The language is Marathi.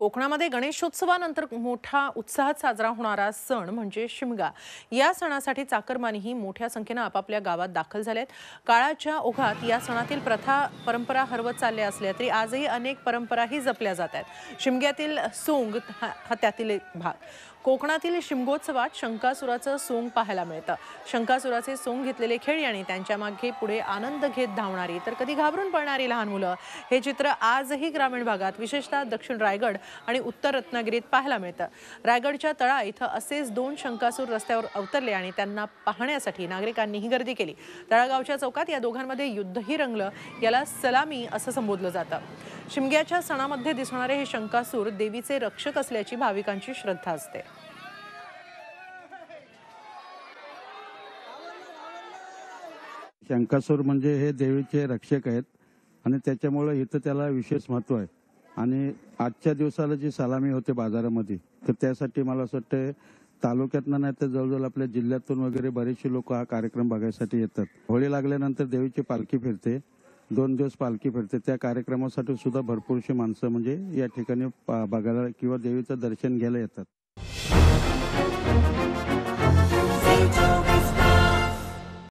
कोकणामध्ये गणेशोत्सवानंतर मोठा उत्साहात साजरा होणारा सण म्हणजे शिमगा. या सणासाठी चाकरमानीही मोठ्या संख्येनं आपापल्या गावात दाखल झालेत. काळाच्या ओघात या सणातील प्रथा परंपरा हरवत चालल्या असल्या तरी आजही अनेक परंपराही जपल्या जात आहेत. शिमग्यातील सोंग हा हा त्यातील एक भाग. कोकणातील शिमगोत्सवात शंकासुराचं सोंग पाहायला मिळतं. शंकासुराचे सोंग घेतलेले खेळी आणि त्यांच्या मागे पुढे आनंद घेत धावणारी तर कधी घाबरून पडणारी लहान मुलं. हे चित्र आजही ग्रामीण भागात विशेषतः दक्षिण रायगड आणि उत्तर रत्नागिरीत पाहायला मिळतं. रायगडच्या तळा इथं असेच दोन शंकासूर रस्त्यावर अवतरले आणि त्यांना पाहण्यासाठी नागरिकांनीही गर्दी केली. तळागावच्या चौकात या दोघांमध्ये युद्धही रंगलं. याला सलामी असं संबोधलं जातं. शिमग्याच्या सणामध्ये दिसणारे हे शंकासूर देवीचे रक्षक असल्याची भाविकांची श्रद्धा असते. शंकासूर म्हणजे हे देवीचे रक्षक आहेत आणि त्याच्यामुळे इथं त्याला विशेष महत्त्व आहे. आणि आजच्या दिवसाला जी सलामी होते बाजारामध्ये तर त्यासाठी मला असं वाटतं तालुक्यातनं नाही तर जवळजवळ आपल्या जिल्ह्यातून वगैरे बरेचसे लोक हा कार्यक्रम बघायसाठी येतात. होळी लागल्यानंतर देवीची पालखी फिरते दोन दिवस पालखी फिरते. त्या कार्यक्रमासाठी सुद्धा भरपूरशी माणसं म्हणजे या ठिकाणी पा- बघायला किंवा देवीचं दर्शन घ्यायला येतात.